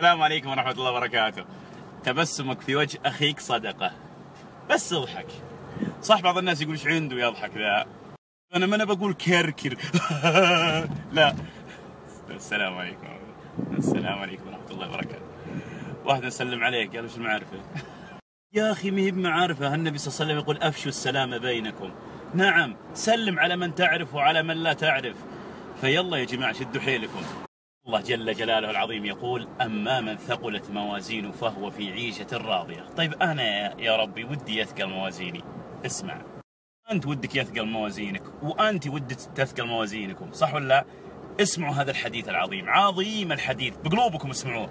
السلام عليكم ورحمة الله وبركاته. تبسمك في وجه أخيك صدقة. بس اضحك. صح بعض الناس يقول إيش عنده يضحك ذا؟ أنا ما أنا بقول كركر. لا. السلام عليكم. السلام عليكم ورحمة الله وبركاته. واحد نسلم عليك قال وش المعرفة؟ يا أخي ما هي بمعارفة النبي صلى الله عليه وسلم يقول أفشوا السلام بينكم. نعم سلم على من تعرف وعلى من لا تعرف. فيلا يا جماعة شدوا حيلكم. الله جل جلاله العظيم يقول أما من ثقلت موازينه فهو في عيشة راضية. طيب أنا يا ربي ودي يثقل موازيني. اسمع أنت ودك يثقل موازينك وأنت ودك تثقل موازينكم صح ولا لا؟ اسمعوا هذا الحديث العظيم عظيم الحديث بقلوبكم اسمعوه.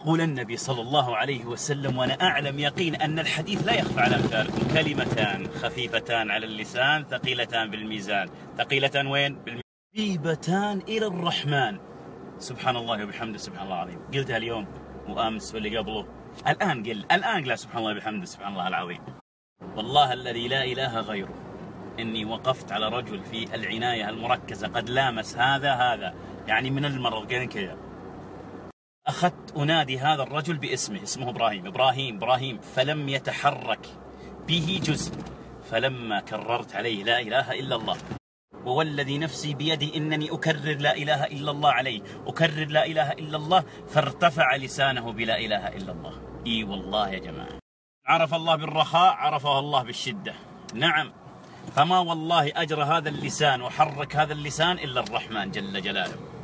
يقول النبي صلى الله عليه وسلم وأنا أعلم يقين أن الحديث لا يخفى على أمثالكم. كلمتان خفيفتان على اللسان ثقيلتان بالميزان. ثقيلتان وين؟ بالميزان. حبيبتان إلى الرحمن. سبحان الله وبحمده سبحان الله العظيم. قلتها اليوم وأمس واللي قبله. الآن قل الآن قل سبحان الله وبحمده سبحان الله العظيم. والله الذي لا إله غيره. إني وقفت على رجل في العناية المركزة قد لامس هذا هذا. يعني من المرض قال كذا. أخذت أنادي هذا الرجل باسمه اسمه إبراهيم. إبراهيم إبراهيم. فلم يتحرك به جزء. فلما كررت عليه لا إله إلا الله. ووالذي نفسي بيدي إنني أكرر لا إله إلا الله عليه أكرر لا إله إلا الله فارتفع لسانه بلا إله إلا الله. إي والله يا جماعة. عرف الله بالرخاء عرفه الله بالشدة. نعم. فما والله أجرى هذا اللسان وحرك هذا اللسان إلا الرحمن جل جلاله.